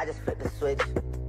I just flipped the switch.